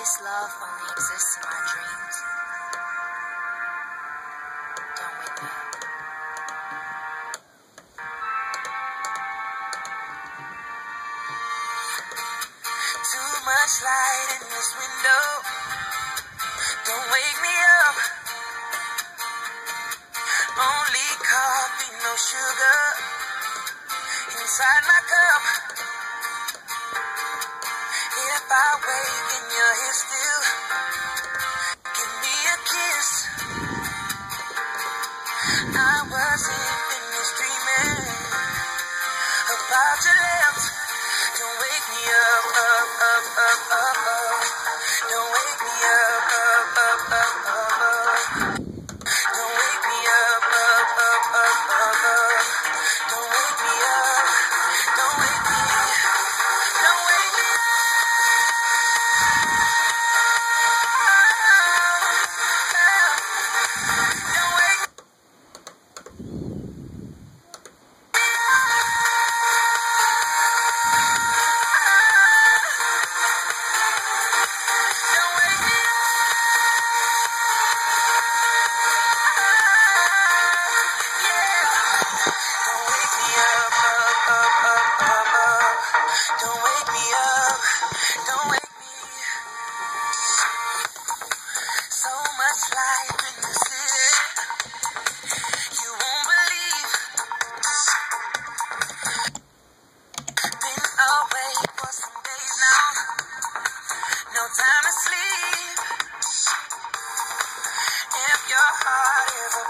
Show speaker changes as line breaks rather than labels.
This love only exists in my dreams. Don't wake me up. Too much light in this window. Don't wake me up. Only coffee, no sugar. Inside my cup. I wasn't finished dreaming about your Don't wake me up. Don't wake me. So much life in city. You won't believe. Been for some days now. No time to sleep. If your heart is a